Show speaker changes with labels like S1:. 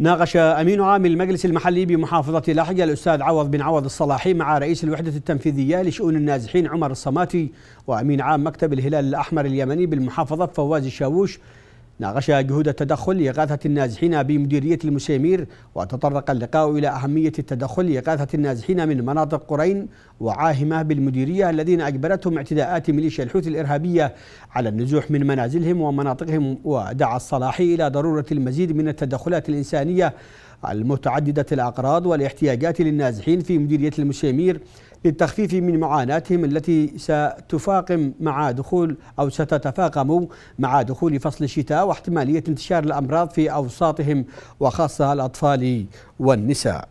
S1: ناقش أمين عام المجلس المحلي بمحافظة لاحقة الأستاذ عوض بن عوض الصلاحي مع رئيس الوحدة التنفيذية لشؤون النازحين عمر الصماتي وأمين عام مكتب الهلال الأحمر اليمني بالمحافظة فواز الشاووش ناقش جهود التدخل لإغاثة النازحين بمديرية المسيمير وتطرق اللقاء إلى أهمية التدخل لإغاثة النازحين من مناطق قرين وعاهمة بالمديرية الذين أجبرتهم اعتداءات ميليشيا الحوثي الإرهابية على النزوح من منازلهم ومناطقهم ودعا الصلاحي إلى ضرورة المزيد من التدخلات الإنسانية المتعددة الأقراض والاحتياجات للنازحين في مديرية المسيمير للتخفيف من معاناتهم التي ستفاقم مع دخول أو ستتفاقم مع دخول فصل الشتاء واحتمالية انتشار الأمراض في أوساطهم وخاصة الأطفال والنساء.